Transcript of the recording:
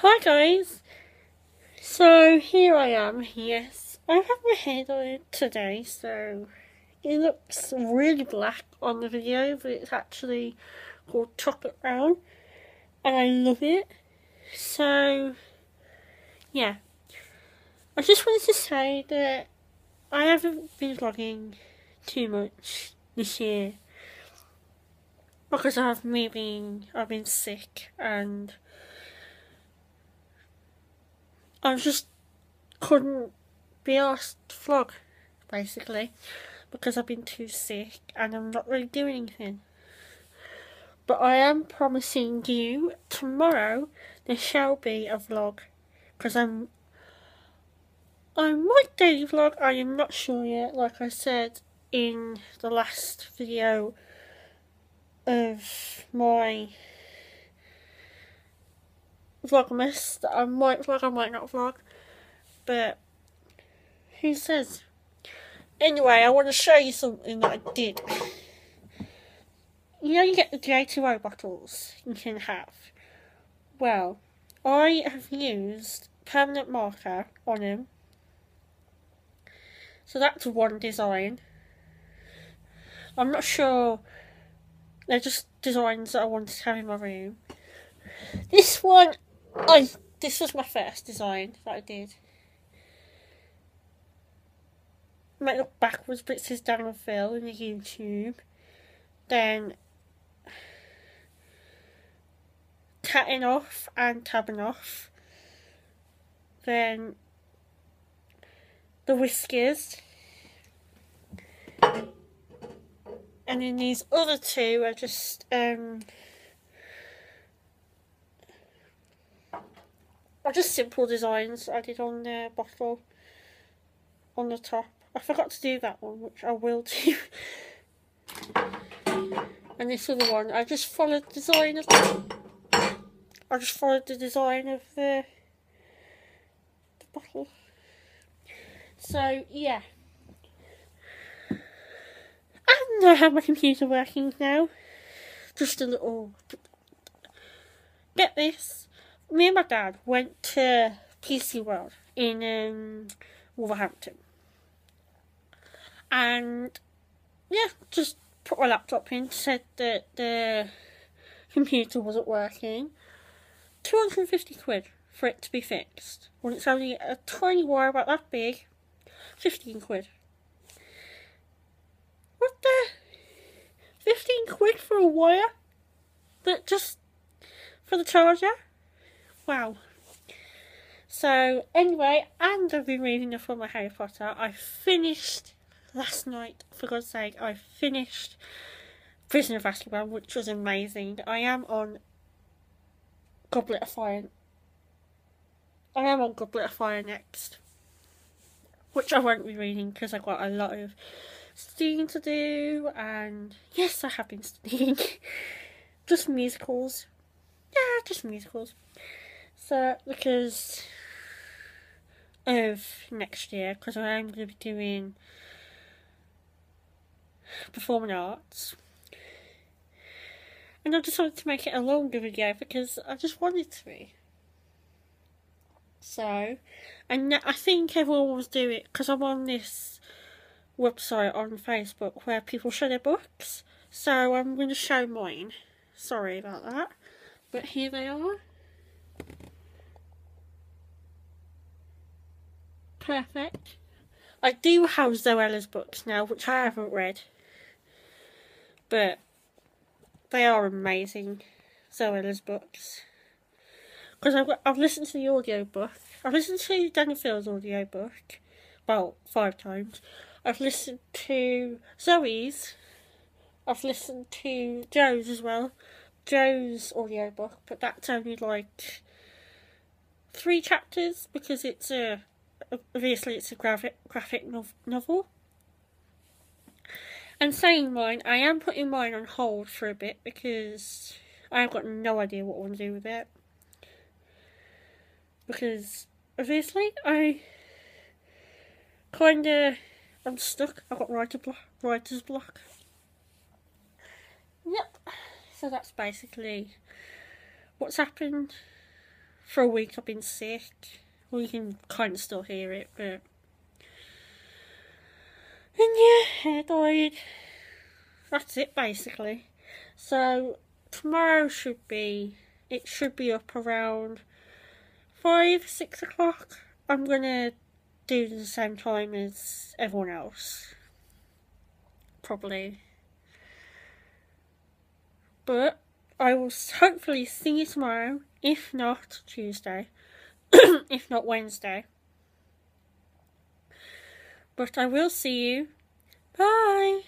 Hi guys! So here I am, yes. I have my hair done today, so it looks really black on the video, but it's actually called chocolate brown, and I love it. So, yeah. I just wanted to say that I haven't been vlogging too much this year because I've maybe I've been sick and I just couldn't be asked to vlog basically because I've been too sick and I'm not really doing anything. But I am promising you tomorrow there shall be a vlog because I'm I might daily vlog, I am not sure yet, like I said in the last video of my vlogmas that I might vlog, I might not vlog, but who says? Anyway, I want to show you something that I did. You know you get the J2O bottles you can have. Well, I have used permanent marker on them. So that's one design. I'm not sure. They're just designs that I wanted to have in my room. This one I this was my first design that I did. Might look backwards, but it says Dan and Phil in the YouTube. Then TATINOF and TABINOF. Then the whiskers. And then these other two are just um are just simple designs I did on the bottle on the top. I forgot to do that one, which I will do. and this other one, I just followed the design of I just followed the design of the, the bottle. So, yeah. I have my computer working now. Just a little... Get this me and my dad went to PC World in um, Wolverhampton. And yeah, just put my laptop in, said that the computer wasn't working. 250 quid for it to be fixed. When it's only a tiny wire about that big, 15 quid. What the? 15 quid for a wire? That just for the charger? Wow. So, anyway, and I've been reading the former Harry Potter. I finished last night, for God's sake, I finished Prisoner of Azkaban, which was amazing. I am on Goblet of Fire. I am on Goblet of Fire next. Which I won't be reading because I've got a lot of studying to do, and yes, I have been studying. just musicals. Yeah, just musicals. Because of next year, because I'm going to be doing performing arts. And I decided to make it a longer video because I just wanted to be. So, and I think everyone was doing it because I'm on this website on Facebook where people show their books. So I'm going to show mine. Sorry about that. But here they are. Perfect. I do have Zoella's books now, which I haven't read. But they are amazing, Zoella's books. Because I've, I've listened to the audio book. I've listened to Phil's audio book. Well, five times. I've listened to Zoe's. I've listened to Joe's as well. Joe's audio book, but that's only like three chapters because it's a obviously it's a graphic graphic novel. And saying mine, I am putting mine on hold for a bit because I've got no idea what I want to do with it. Because obviously I kinda I'm stuck. I've got writer block writer's block. Yep. So that's basically what's happened for a week I've been sick. Well, you can kind of still hear it, but. And yeah, died. That's it basically. So, tomorrow should be. It should be up around 5, 6 o'clock. I'm gonna do the same time as everyone else. Probably. But I will hopefully see you tomorrow, if not Tuesday, if not Wednesday. But I will see you. Bye!